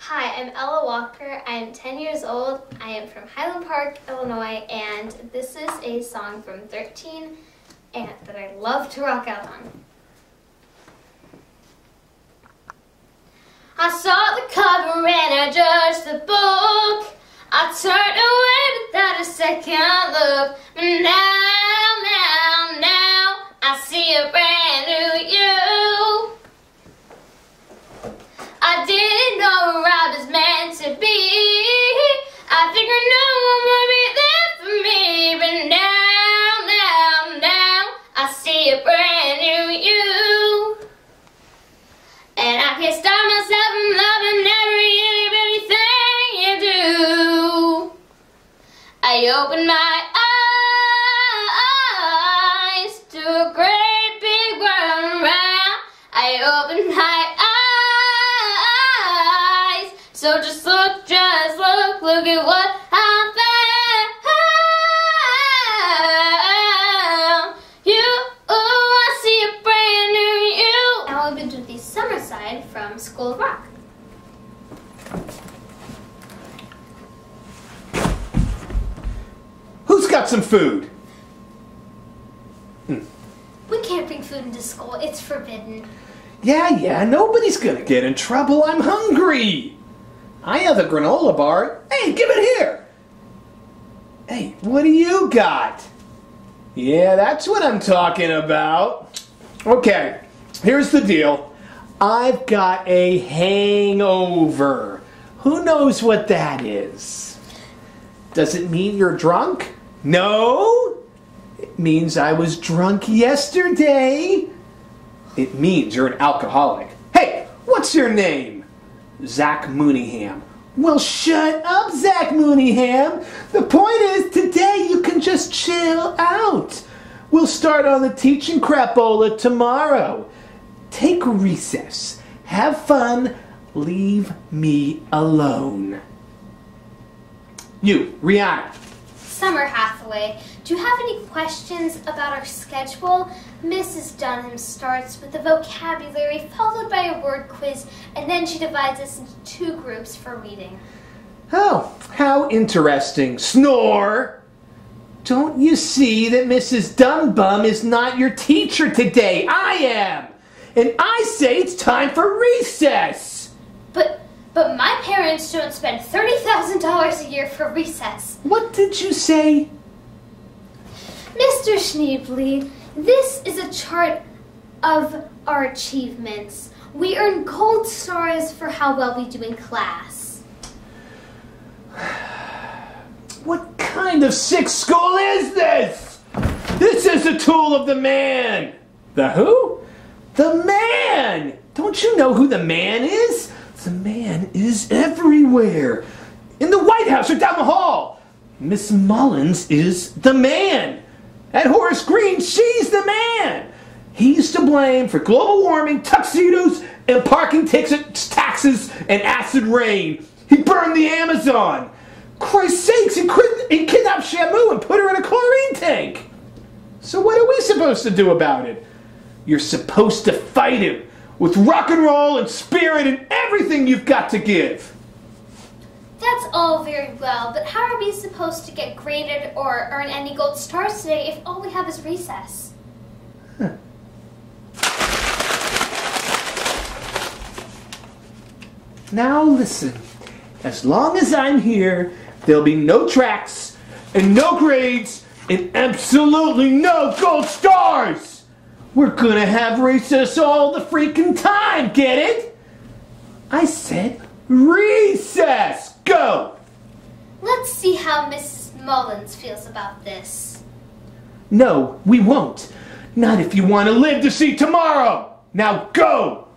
Hi, I'm Ella Walker. I'm 10 years old. I am from Highland Park, Illinois, and this is a song from 13 and that I love to rock out on. I saw the cover and I judged the book. I turned away without a second look. Now, I open my eyes to a great big world around. I open my eyes. So just got some food? Hmm. We can't bring food into school. It's forbidden. Yeah, yeah, nobody's gonna get in trouble. I'm hungry. I have a granola bar. Hey, give it here. Hey, what do you got? Yeah, that's what I'm talking about. Okay, here's the deal. I've got a hangover. Who knows what that is? Does it mean you're drunk? No. It means I was drunk yesterday. It means you're an alcoholic. Hey, what's your name? Zach Mooneyham. Well, shut up, Zach Mooneyham. The point is, today you can just chill out. We'll start on the teaching crapola tomorrow. Take a recess. Have fun. Leave me alone. You, Rihanna. Summer Hathaway, do you have any questions about our schedule? Mrs. Dunham starts with the vocabulary followed by a word quiz, and then she divides us into two groups for reading. Oh, how interesting. Snore! Don't you see that Mrs. Dumbum is not your teacher today? I am! And I say it's time for recess! But but my parents don't spend thirty thousand dollars a year for recess. What did you say? Mr. Schneebly, this is a chart of our achievements. We earn gold stars for how well we do in class. What kind of sick school is this? This is the tool of the man! The who? The man! Don't you know who the man is? The man is everywhere. In the White House or down the hall. Miss Mullins is the man. At Horace Green, she's the man. He's to blame for global warming, tuxedos, and parking taxes, and acid rain. He burned the Amazon. Christ's sakes, he kidnapped Shamu and put her in a chlorine tank. So what are we supposed to do about it? You're supposed to fight him with rock and roll and spirit and everything you've got to give. That's all very well, but how are we supposed to get graded or earn any gold stars today if all we have is recess? Now listen, as long as I'm here, there'll be no tracks and no grades and absolutely no gold stars. We're gonna have recess all the freaking time, get it? I said recess. Go. Let's see how Mrs. Mullins feels about this. No, we won't. Not if you want to live to see tomorrow. Now go.